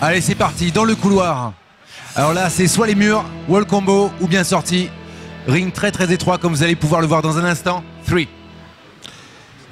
Allez, c'est parti, dans le couloir. Alors là, c'est soit les murs, wall combo ou bien sorti. Ring très très étroit, comme vous allez pouvoir le voir dans un instant. 3.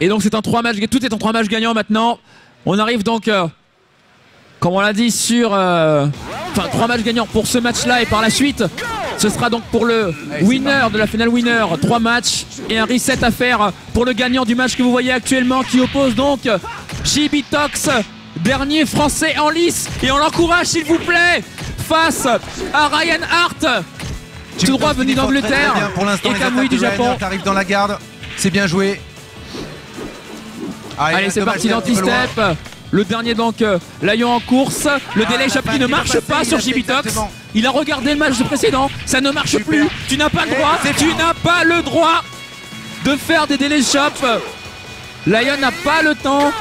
Et donc c'est un 3 matchs, tout est en 3 matchs gagnants maintenant. On arrive donc, euh, comme on l'a dit, sur euh, enfin 3 matchs gagnants pour ce match-là et par la suite, ce sera donc pour le winner de la finale winner, 3 matchs et un reset à faire pour le gagnant du match que vous voyez actuellement qui oppose donc Chibitox, dernier français en lice et on l'encourage s'il vous plaît face à Ryan Hart. Tout droit venu d'Angleterre et Kamui du Japon. Hart arrivent dans la garde. C'est bien joué. Allez, c'est parti l'anti-step. Le dernier donc, euh, Lion en course. Le Ah, délai qui ne marche pas sur exactement. Il a regardé le match précédent. Ça ne marche Super. plus. Tu n'as pas le Et droit. Tu n'as pas le droit de faire des délais shop. Lion n'a pas le temps.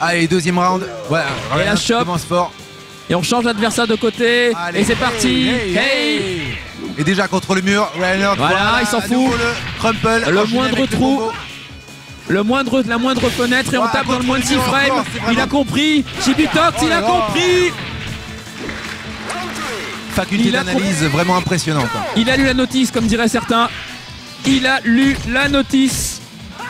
Allez, deuxième round. Voilà, Et la chope. commence fort. Et on change l'adversaire de côté. Allez, et c'est parti. hey. Et déjà contre le mur, Voilà, il s'en fout. Le crumple. Le moindre le trou. Le moindre, la moindre fenêtre et on tape dans le moins de le 6 mur frames. Il a compris. Jibitox, Oh il a là. compris. Faculté d'analyse vraiment impressionnante. Il a lu la notice, comme diraient certains. Il a lu la notice.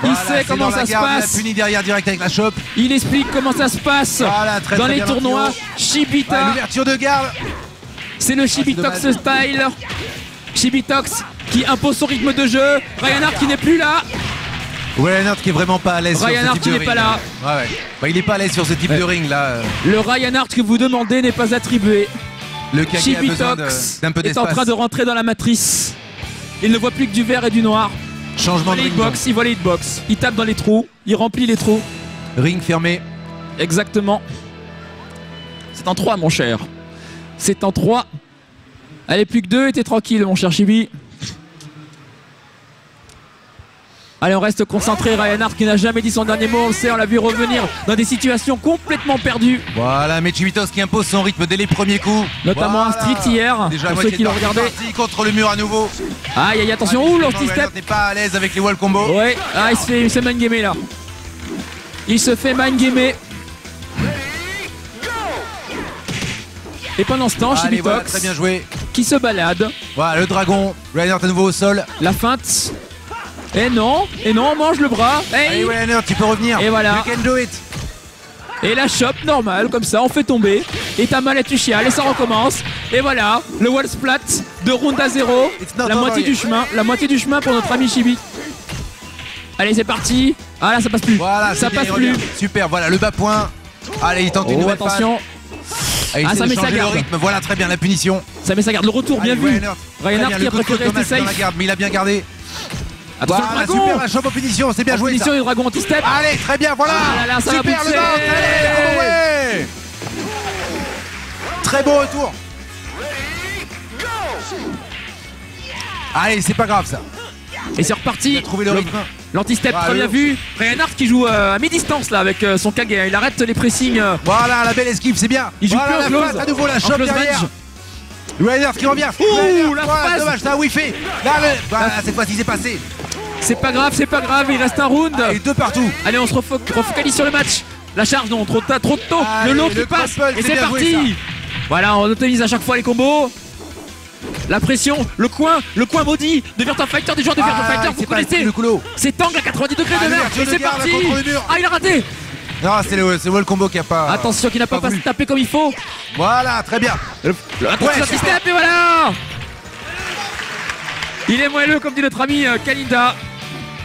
Il sait comment ça se passe. Il puni derrière direct avec la chope. Il explique comment ça se passe Voilà, très, dans très les tournois. Ouais, Shibita, L'ouverture de garde. c'est le Shibitox dommage. style. Shibitox qui impose son rythme de jeu. Ryan Hart qui n'est plus là. Ryan Hart qui est vraiment pas à l'aise sur ce Hart type qui de n'est ring. pas là. Ouais, ouais. Bah, il est pas à l'aise sur ce type Ouais. de ring là. Le Ryan Hart que vous demandez n'est pas attribué. Le Kage a besoin de- Shibitox d'un peu est en train de rentrer dans la matrice. Il ne voit plus que du vert et du noir. Il Changement voit de hitbox, il voit les hitbox. Il tape dans les trous, il remplit les trous. Ring fermé. Exactement. C'est en 3, mon cher. C'est en 3. Allez, plus que 2 et t'es tranquille, mon cher Chibi. Allez, on reste concentré. Ryan Hart qui n'a jamais dit son dernier mot, on le sait, on l'a vu revenir dans des situations complètement perdues. Voilà, Mechivitos qui impose son rythme dès les premiers coups. Notamment un street hier, Déjà, pour ceux qui l'ont regardé. contre le mur à nouveau. Aïe, aïe, attention, ouh, l'anti-step. N'est pas à l'aise avec les wall combos. Ouais, ah, il se fait, il se fait là. Il se fait mindgamer. Et pendant ce temps, Allez, voilà, Shibitox très bien joué. qui se balade. Voilà, le dragon. Ryan Hart à nouveau au sol. La feinte. Et non, et non, on mange le bras. Hey Allez, tu peux revenir. Et voilà. You can do it. et la chope normale, comme ça, on fait tomber. Et t'as mal et tu chiales, et ça recommence. Et voilà, le wall splat de round à zéro. La moitié du chemin, la moitié du chemin pour notre ami Chibi. Allez, c'est parti. Ah là, ça passe plus. Voilà, ça bien, passe plus. Super, voilà, le bas point. Allez, il tente une Oh, nouvelle attention. Allez, Ah, essaie ça met sa le garde. rythme. Voilà, très bien, la punition. ça met sa garde. Le retour, bien vu. Bien, qui a préféré rester safe. mais il a bien gardé. Attention, Voilà, le dragon. super, la chope en punition, c'est bien En joué punition, et dragon anti-step. Allez, très bien, voilà. Ah là là, ça va super le allez, ouais. Très beau retour. Allez, c'est pas grave ça. Et c'est reparti. A trouvé le rythme. L'anti-step, très bien le- vu. Ryan Hart qui joue euh, à mi-distance là avec euh, son Kage. Il arrête les pressings. euh, Voilà, la belle esquive, c'est bien. Il joue voilà, plus en la close. à nouveau la chope derrière. Hart qui revient. Ouh, la voilà, dommage, ça, oui fait. Là, le- voilà, cette fois-ci, c'est passé. C'est pas grave, c'est pas grave. Il reste un round. Allez, deux partout. Allez, on se refo- refocalise sur le match. La charge, non, trop, trop de tôt. Le long qui passe. crumple, Et c'est parti. joué, voilà, on autorise à chaque fois les combos. La pression, le coin, le coin maudit de Virtua Fighter, des joueurs de Virtua Ah, Fighter, vous pas connaissez. C'est angle à 90 degrés Ah, de mer. Et c'est parti. Ah, il a raté. Non, c'est le, le combo qui a pas. Attention, qu'il n'a pas, pas voulu. tapé comme il faut. Voilà, très bien. Le, le- attention, Ouais, et voilà Il est moelleux, comme dit notre ami euh, Kalinda.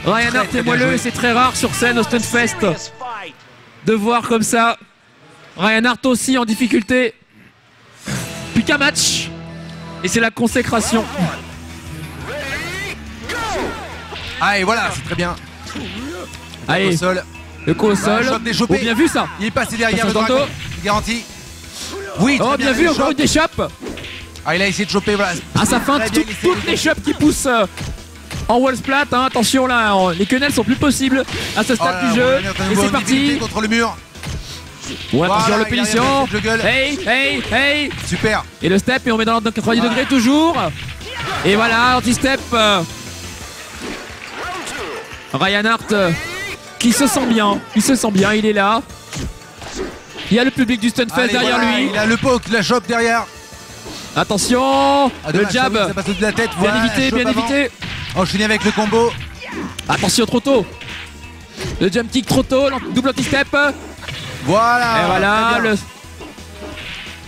Ryan Hart est bien moelleux c'est très rare sur scène au Stunfest de voir comme ça. Ryan Hart aussi en difficulté. Plus qu'un match. Et c'est la consécration. Ah, et voilà, c'est très bien. Allez, Au sol. le coup au sol. Oh, bien vu ça. Il est passé derrière le dragon. Garanti. Oui, Oh, très bien vu, encore une déchappe. Ah, il a essayé de choper, voilà. À sa fin, bien, toutes, les chops qui poussent euh, en wall splat. hein. attention là, les quenelles sont plus possibles à ce Oh stade là du jeu. Et c'est parti. contre le mur. Ouais, attention, Voilà, le. Hey, hey, hey. Super. Et le step, et on met dans l'ordre de 90 Voilà. degrés toujours. Et voilà, anti-step. euh, Ryan Hart euh, qui se sent bien. Il se sent bien, il est là. Il y a le public du Stunfest Allez, derrière voilà, lui. Il a le poke, la chope derrière. Attention Ah, Le jab oui, Ça passe au-dessus de la tête. Bien évité, bien avant. évité Enchaîné avec le combo. Attention trop tôt Le jump kick trop tôt, double anti-step Voilà. Et voilà le...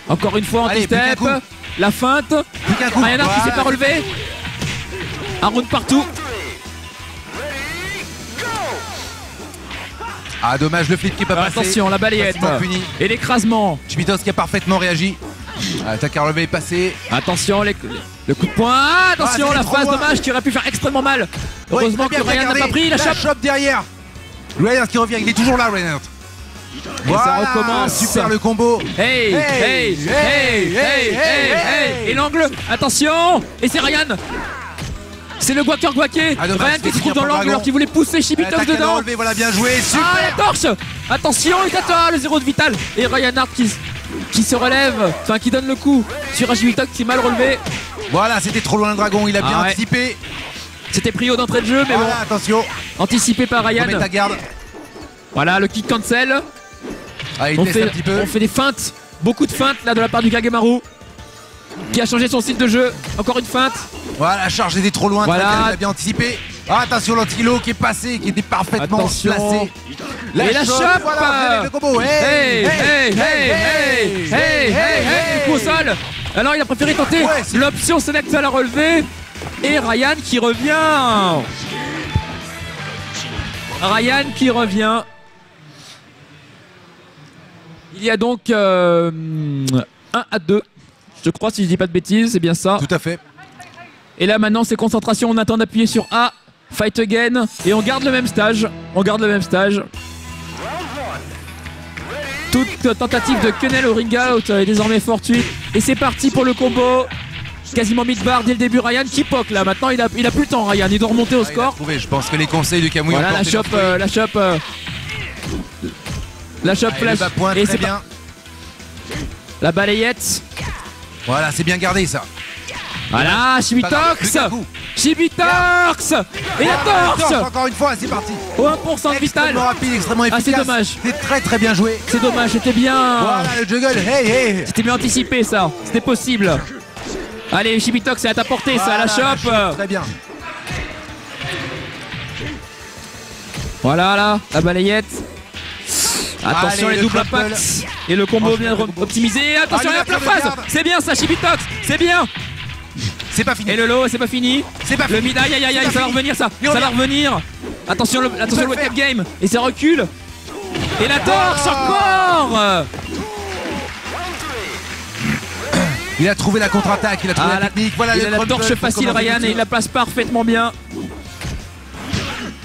Encore une fois anti-step. La feinte. Ryan Hart qui s'est Voilà. pas relevé Un round partout Ah, dommage, le flip qui est pas passé. Attention la balayette puni. Et l'écrasement Chimitos qui a parfaitement réagi. Ah, Attaque à relever est passé. Attention les- le coup de poing Ah, Attention Ah, la phase dommage qui aurait pu faire extrêmement mal Heureusement que Ryan n'a pas pris la chope chope derrière. Reinhardt qui revient, il est toujours là, Reinhardt. ça recommence. Super le combo. Hey, hey, hey, hey, hey, hey, Et l'angle, attention Et c'est Ryan C'est le guaqueur guaqué Ah, Ryan qui se trouve dans l'angle alors qu'il voulait pousser à dedans relever, voilà, bien joué. Super. Ah la torche Attention, il le zéro de vital Et Ryan Hart qui, qui se relève, enfin qui donne le coup sur un Shibitos qui est mal relevé. Voilà, c'était trop loin le dragon, il a bien Ah ouais. anticipé. C'était pris haut d'entrée de jeu, mais Voilà, attention. bon, anticipé par Ryan. Ta garde. Voilà, le kick cancel. Ah, il On fait, un petit peu. on fait des feintes, beaucoup de feintes là de la part du Kagemaru. Qui a changé son style de jeu. Encore une feinte. Voilà, la charge était trop loin. Voilà. il a bien anticipé. Ah, attention, l'antilo qui est passé, qui était parfaitement Attention. placé. Et la chope. Voilà, avec le combo. Hey, Hey, hey, hey, hey, hey, hey, coup au sol. Alors il a préféré tenter Ouais, l'option select à la relever. Et Ryan qui revient. Ryan qui revient. Il y a donc euh, 1 à 2. Je crois si je dis pas de bêtises, c'est bien ça. Tout à fait. Et là maintenant c'est concentration, on attend d'appuyer sur A, fight again, et on garde le même stage. On garde le même stage. Toute tentative de Kenel au ring out est désormais fortuite. Et c'est parti pour le combo. Quasiment mid-bar dès le début Ryan qui poque là. Maintenant il a, il a plus le temps Ryan, il doit remonter au Ah, score. trouvé. Je pense que les conseils Voilà ont la chope, euh, la chope. euh, la chope le flash. point, Et c'est bien. la balayette. Voilà, c'est bien gardé ça. Voilà, Chibitox. Chibitox Et la Voilà, torche Encore une fois, c'est parti. Au 1% de vital rapide, extrêmement Ah, efficace. c'est dommage. C'est très très bien joué. C'est dommage, c'était bien Voilà le juggle. Hey, hey. C'était bien anticipé ça, c'était possible. Allez, Chibitox, c'est à ta portée ça, la Voilà, chope. Très bien. Voilà là, la balayette. Attention Allez, les le doubles impacts. Et le combo bien optimisé. Attention, Allez, la plein. C'est bien ça, Chibitox. C'est bien. C'est pas fini. Et le low, c'est pas fini. C'est pas Le fini. mid, aïe aïe aïe, ça va revenir ça. Ça va revenir. Attention le, attention le le game. Et ça recule. Et la torche Voilà. encore. Il a trouvé la contre-attaque, il a trouvé Ah, la technique. Voilà il le a la torche facile Ryan et il la place parfaitement bien.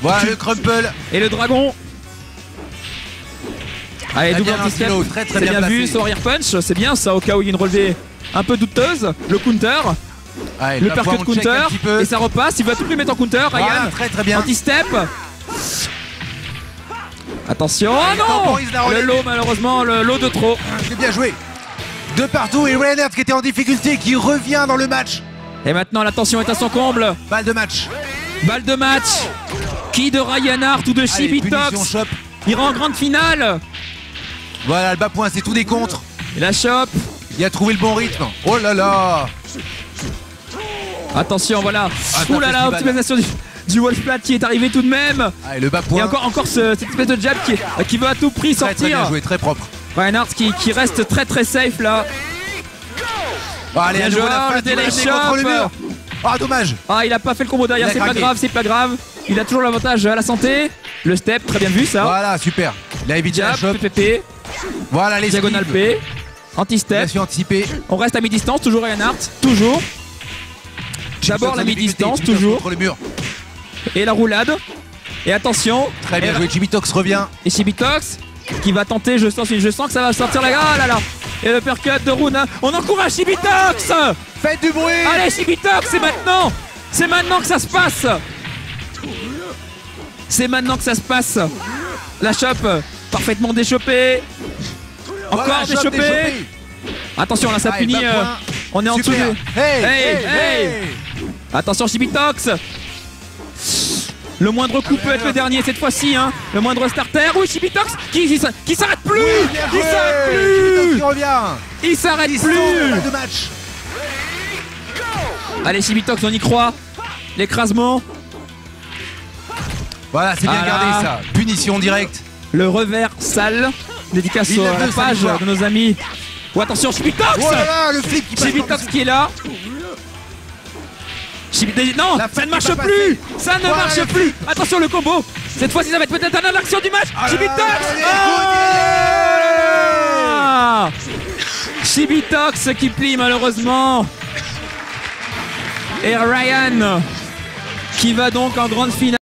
Voilà le crumple. Et le dragon. Allez, double anti-step. Très, bien bien vu, arrière punch, c'est bien ça au cas où il y a une relevée un peu douteuse. Le counter, Allez, le là, percut on check un counter, et ça repasse. Il va tout lui mettre en counter, Voilà, Ryan. très très bien. Anti-step. Attention, ah non Le lot, malheureusement, le lot de trop. C'est bien joué. De partout et Reinhardt qui était en difficulté qui revient dans le match. Et maintenant, la tension est à son comble. Balle de match. Balle de match. Qui de Ryan Hart ou de Shibitox ira en grande finale. Voilà le bas point, c'est tout des contres. Et la chope. Il a trouvé le bon rythme. Oh là là. Attention, voilà. Ah, Ouh là optimisation du, du qui est arrivé tout de même. Allez, le bas Et point. encore, encore ce- cette espèce de jab qui, qui veut à tout prix très très bien sortir. joué, très propre. Reinhardt qui, qui reste très très safe là. Allez, Bien joué, la le délai contre le mur. Ah dommage. Ah, il a pas fait le combo derrière, c'est pas grave, c'est pas grave. Il a toujours l'avantage à la santé. Le step, très bien vu ça. Voilà, super. Il a évité la. PPP, Voilà les diagonal. P, anti-step. On reste à mi-distance, toujours Reinhardt, toujours. D'abord la mi-distance, toujours. Contre le mur. Et la roulade. Et attention. Très bien joué. Chibitox revient. Et Chibitox qui va tenter, je sens, je sens que ça va sortir la Ah là là Et le percut de Runa. On encourage Chibitox Faites du bruit. Allez Chibitox, c'est maintenant C'est maintenant que ça se passe C'est maintenant que ça se passe La chope parfaitement déchopée. Encore Voilà, déchopée. déchopée. Attention là ça Allez, punit. euh, on est en dessous. Hey, hey, hey. Attention Chibitox Le moindre coup peut être le dernier cette fois-ci. Hein. Le moindre starter. Oui, Shibitox qui, qui, qui s'arrête plus Oui, Il s'arrête plus qui revient. Il s'arrête plus de match. Allez, Shibitox, on y croit. L'écrasement, Voilà, c'est bien Voilà. gardé ça. Punition directe. le revers sale. Dédicace Il à la page de nos amis. Oh, attention, Shibitox Oh là là, le flip qui passe. Shibitox qui est là. Non, ça ne marche plus. Ça ne marche plus. Attention, le combo. Cette fois-ci, ça va être peut-être un action du match. Ah Shibitox là, allez, Ah qui plie malheureusement. Et Ryan qui va donc en grande finale